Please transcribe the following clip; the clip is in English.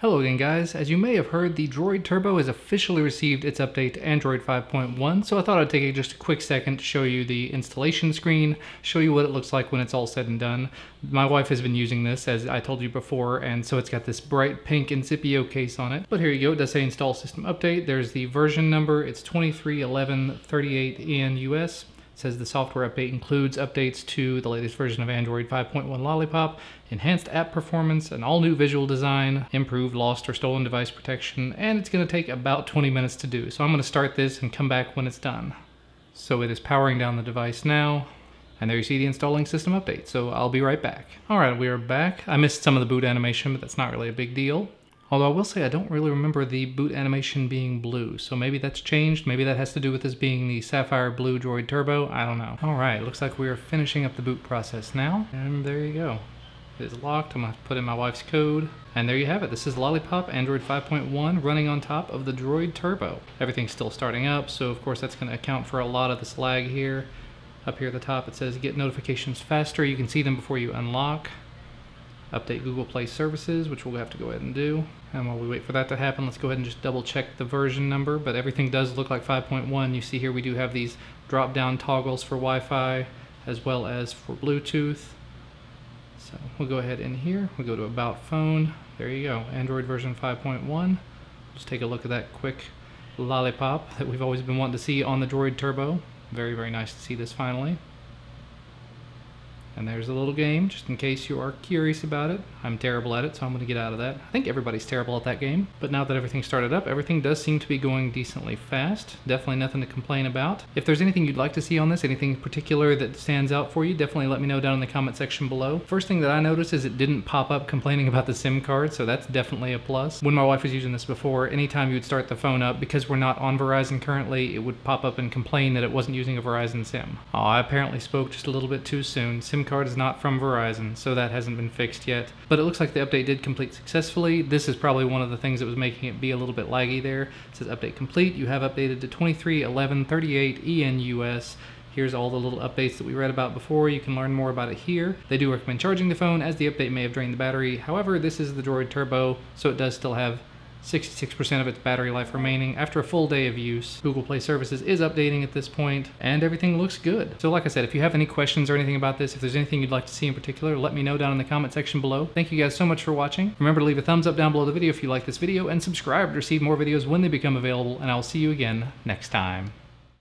Hello again guys, as you may have heard, the Droid Turbo has officially received its update to Android 5.1, so I thought I'd take just a quick second to show you the installation screen, show you what it looks like when it's all said and done. My wife has been using this, as I told you before, and so it's got this bright pink Incipio case on it. But here you go, it does say install system update, there's the version number, it's 231138 in US says the software update includes updates to the latest version of Android 5.1 Lollipop, enhanced app performance, an all new visual design, improved lost or stolen device protection, and it's going to take about 20 minutes to do. So I'm going to start this and come back when it's done. So it is powering down the device now. And there you see the installing system update, so I'll be right back. Alright, we are back. I missed some of the boot animation, but that's not really a big deal. Although I will say I don't really remember the boot animation being blue, so maybe that's changed. Maybe that has to do with this being the Sapphire Blue Droid Turbo. I don't know. All right, looks like we are finishing up the boot process now. And there you go. It is locked. I'm going to put in my wife's code. And there you have it. This is Lollipop Android 5.1 running on top of the Droid Turbo. Everything's still starting up, so of course that's going to account for a lot of this lag here. Up here at the top it says get notifications faster. You can see them before you unlock update Google Play services, which we'll have to go ahead and do. And while we wait for that to happen, let's go ahead and just double check the version number, but everything does look like 5.1. You see here we do have these drop down toggles for Wi-Fi as well as for Bluetooth. So we'll go ahead in here, we'll go to About Phone. There you go, Android version 5.1. Just take a look at that quick lollipop that we've always been wanting to see on the Droid Turbo. Very, very nice to see this finally. And there's a little game, just in case you are curious about it. I'm terrible at it, so I'm to get out of that. I think everybody's terrible at that game. But now that everything started up, everything does seem to be going decently fast. Definitely nothing to complain about. If there's anything you'd like to see on this, anything particular that stands out for you, definitely let me know down in the comment section below. First thing that I noticed is it didn't pop up complaining about the SIM card, so that's definitely a plus. When my wife was using this before, anytime you would start the phone up, because we're not on Verizon currently, it would pop up and complain that it wasn't using a Verizon SIM. Oh, I apparently spoke just a little bit too soon. SIM card is not from Verizon, so that hasn't been fixed yet. But it looks like the update did complete successfully. This is probably one of the things that was making it be a little bit laggy there. It says update complete. You have updated to 23.11.38 ENUS. Here's all the little updates that we read about before. You can learn more about it here. They do recommend charging the phone as the update may have drained the battery. However, this is the Droid Turbo, so it does still have 66% of its battery life remaining after a full day of use. Google Play Services is updating at this point, and everything looks good. So like I said, if you have any questions or anything about this, if there's anything you'd like to see in particular, let me know down in the comment section below. Thank you guys so much for watching. Remember to leave a thumbs up down below the video if you like this video, and subscribe to receive more videos when they become available, and I'll see you again next time.